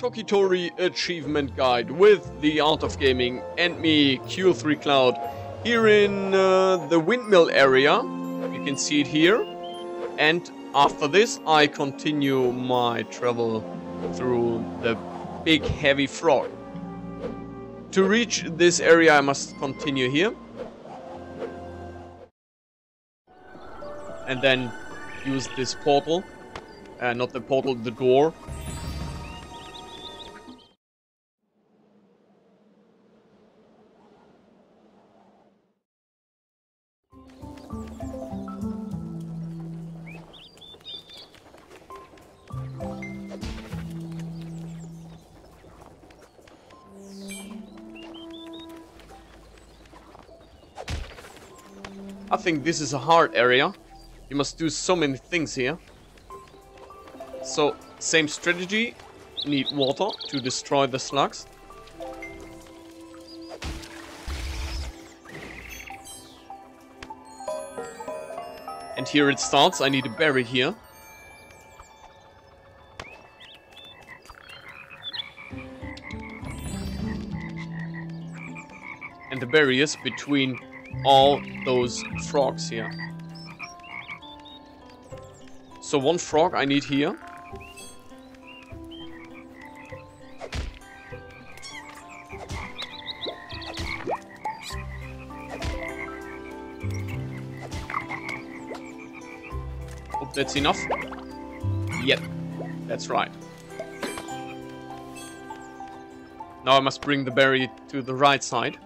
Toki Tori Achievement Guide with the Art of Gaming and me, Q3 Cloud, here in uh, the windmill area. You can see it here. And after this, I continue my travel through the big heavy frog. To reach this area, I must continue here. And then use this portal. Uh, not the portal, the door. I think this is a hard area. You must do so many things here. So, same strategy. Need water to destroy the slugs. And here it starts. I need a berry here. And the berry is between all those frogs here. So one frog I need here. Hope that's enough. Yep, that's right. Now I must bring the berry to the right side.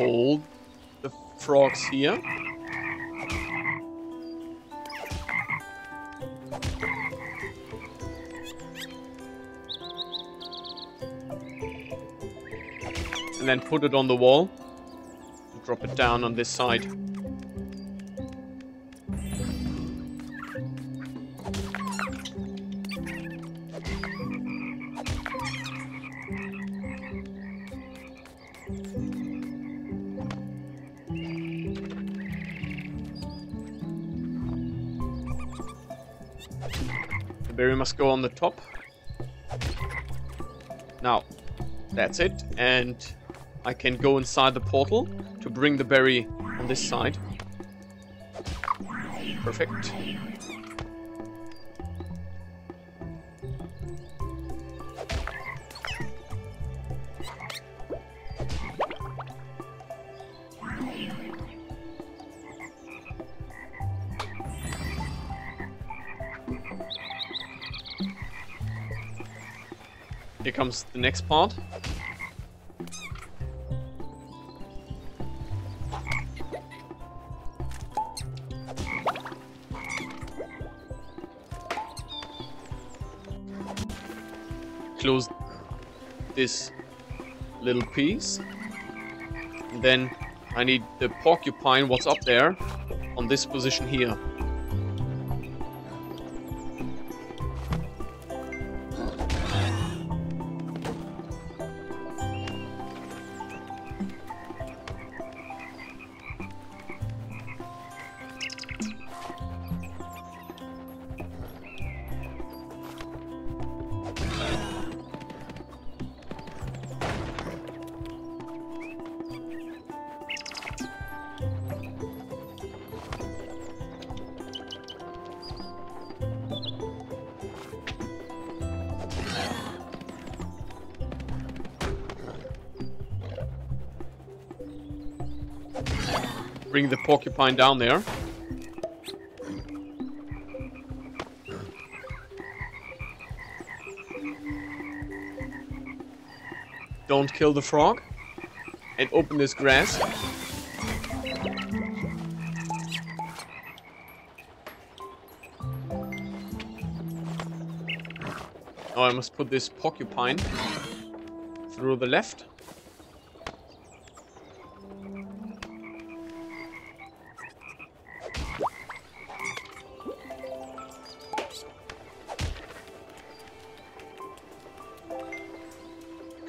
Hold the frogs here. And then put it on the wall. Drop it down on this side. Berry must go on the top. Now, that's it. And I can go inside the portal to bring the berry on this side. Perfect. Comes the next part. Close this little piece. And then I need the porcupine, what's up there, on this position here. Bring the porcupine down there. Don't kill the frog. And open this grass. Now I must put this porcupine through the left.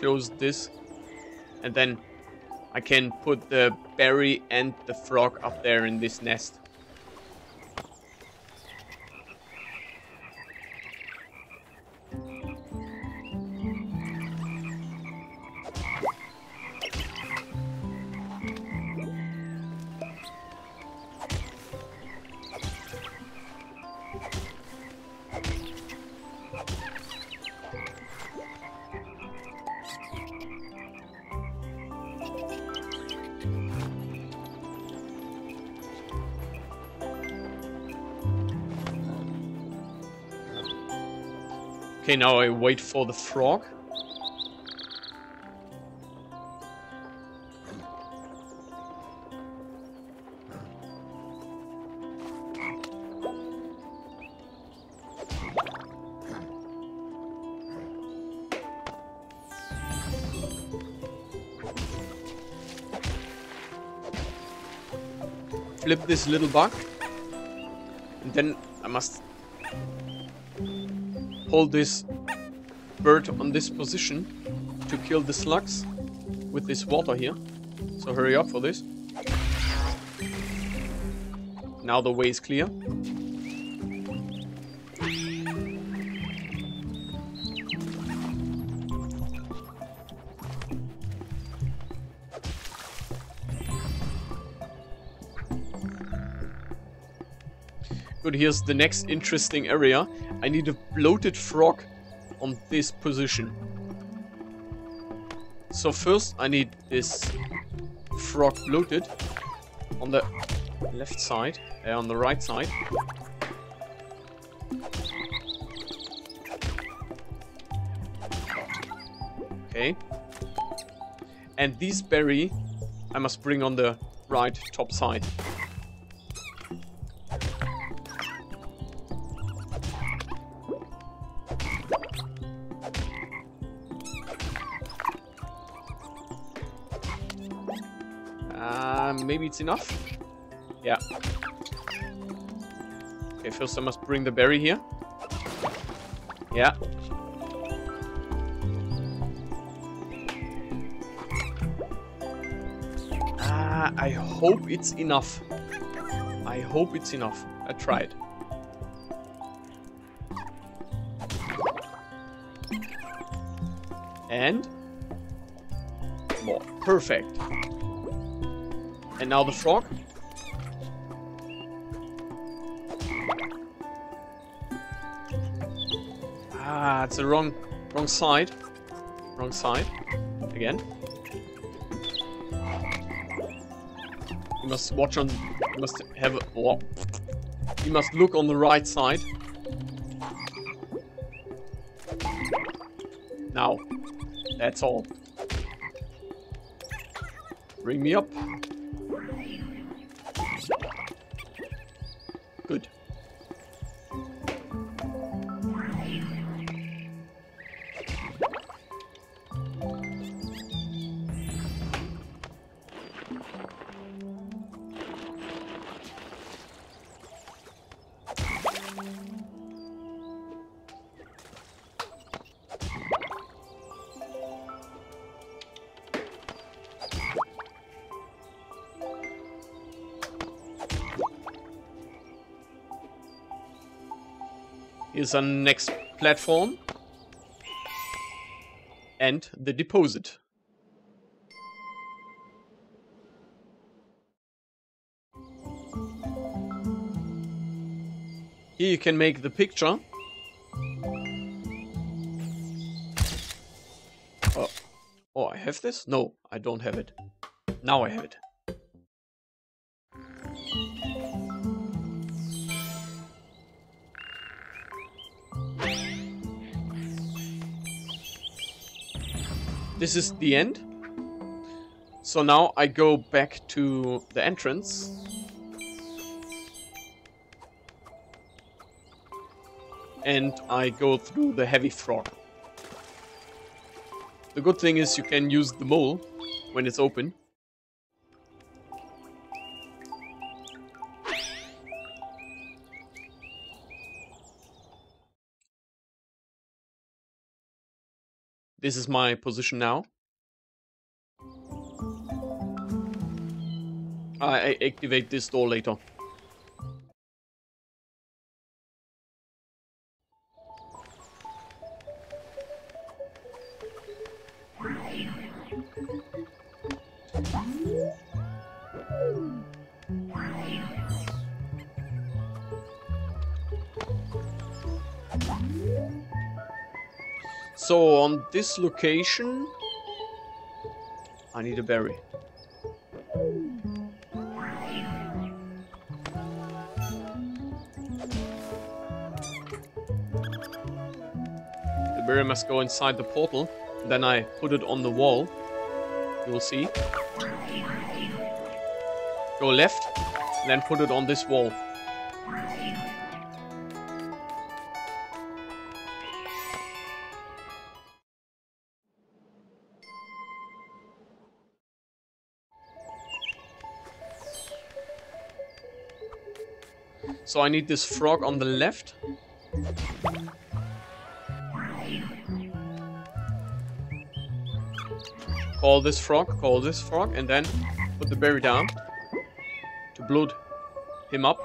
Close this and then I can put the berry and the frog up there in this nest. Okay, now I wait for the frog. Flip this little bug. And then I must hold this bird on this position to kill the slugs with this water here. So hurry up for this. Now the way is clear. Good, here's the next interesting area. I need a bloated frog on this position. So first I need this frog bloated on the left side, uh, on the right side. Okay. And this berry I must bring on the right top side. Enough? Yeah. Okay, first I must bring the berry here. Yeah. Ah, I hope it's enough. I hope it's enough. I tried. And more. Perfect. And now the frog. Ah, it's the wrong, wrong side. Wrong side. Again. You must watch on. You must have. A, you must look on the right side. Now, that's all. Bring me up. Here's our next platform. And the deposit. Here you can make the picture. Oh, oh I have this? No, I don't have it. Now I have it. This is the end. So now I go back to the entrance. And I go through the heavy frog. The good thing is you can use the mole when it's open. This is my position now. I activate this door later. On this location, I need a berry. The berry must go inside the portal. Then I put it on the wall. You will see. Go left, then put it on this wall. So I need this frog on the left. Call this frog, call this frog, and then put the berry down to blood him up.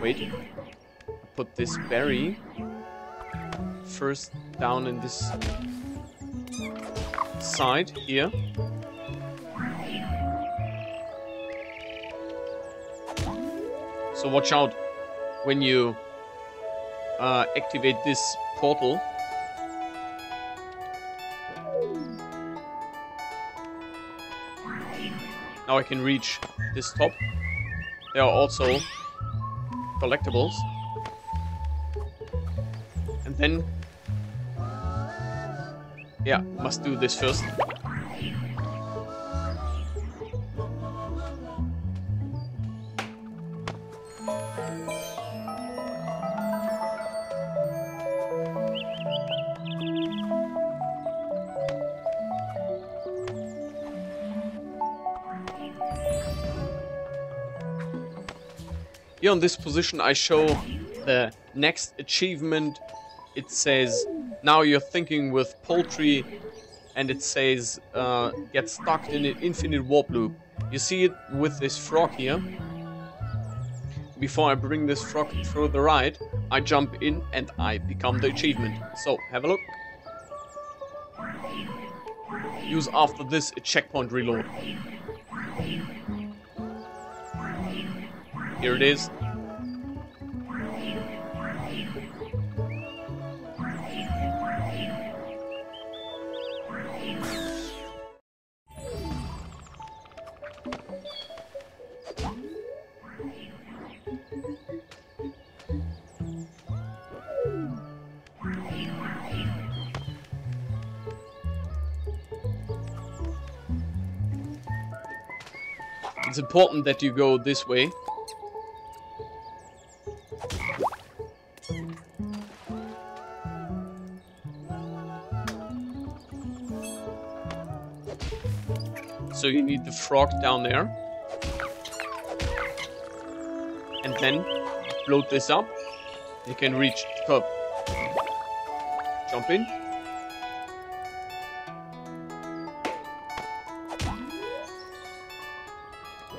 Wait. Put this berry first down in this side here. So watch out when you uh, activate this portal. Now I can reach this top. There are also collectibles. And then... Yeah, must do this first. Here on this position I show the next achievement. It says, now you're thinking with poultry and it says, uh, get stuck in an infinite warp loop. You see it with this frog here. Before I bring this frog through the ride, I jump in and I become the achievement. So, have a look. Use after this a checkpoint reload. Here it is. It's important that you go this way. So you need the frog down there. And then float this up. You can reach top. Jump in.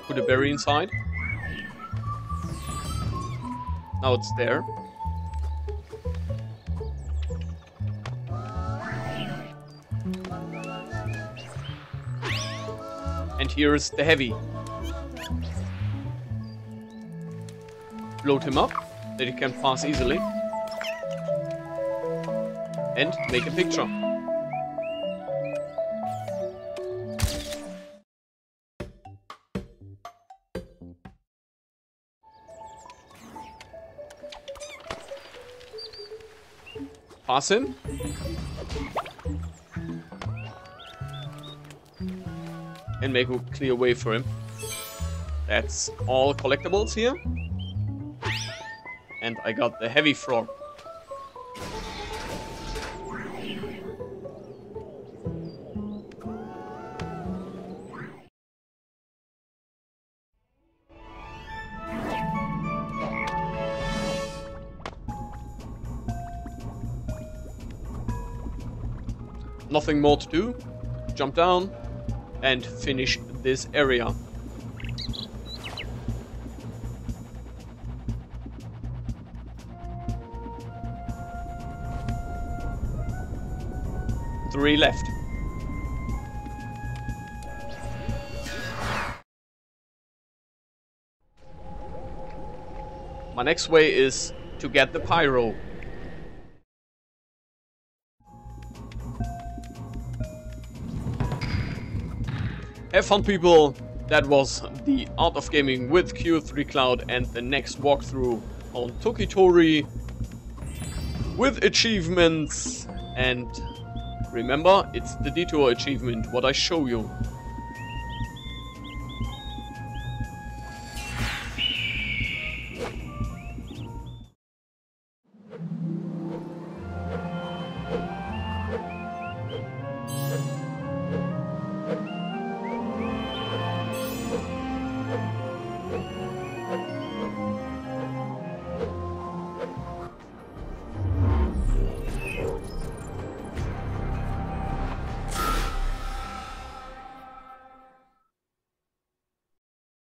Put a berry inside. Now it's there. And here is the heavy. Float him up, that he can pass easily. And make a picture. Pass him. And make a clear way for him. That's all collectibles here. And I got the heavy frog. Nothing more to do. Jump down and finish this area. Three left. My next way is to get the pyro. Have fun people, that was the Art of Gaming with Q3 Cloud and the next walkthrough on Toki Tori with achievements and remember it's the detour achievement what I show you.